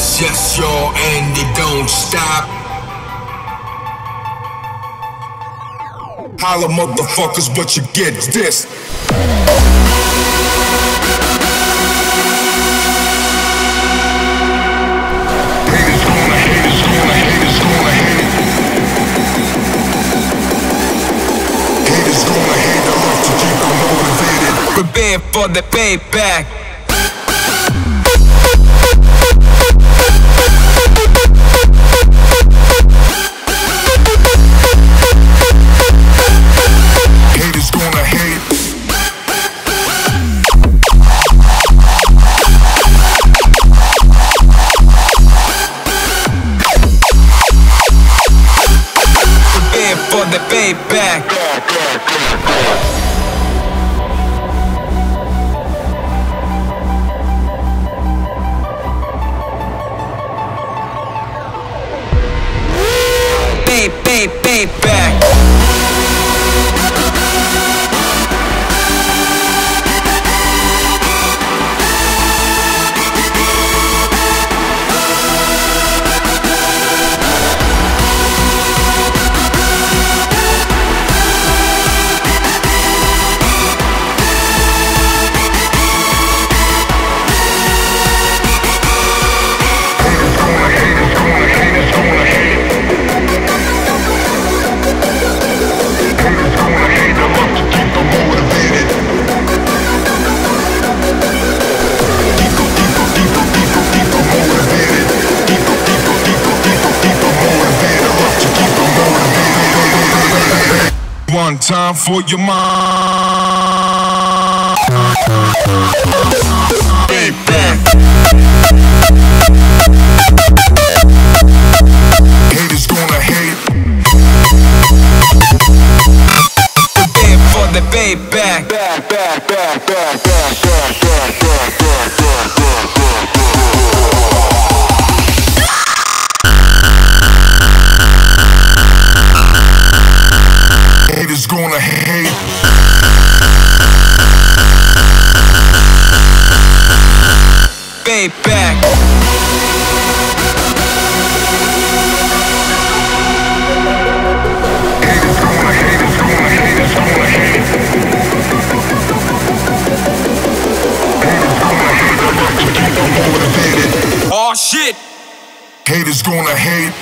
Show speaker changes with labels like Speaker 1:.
Speaker 1: yes, yes, y'all, and it don't stop. Holla, motherfuckers, but you get this. Gonna hate it. haters
Speaker 2: for the payback. Pay, pay, payback.
Speaker 1: One time for your mind.
Speaker 2: Payback.
Speaker 1: Haters gonna hate.
Speaker 2: For the payback.
Speaker 1: Haters gonna hate.
Speaker 2: Payback.
Speaker 1: To keep them motivated.
Speaker 2: Oh shit.
Speaker 1: Haters gonna hate.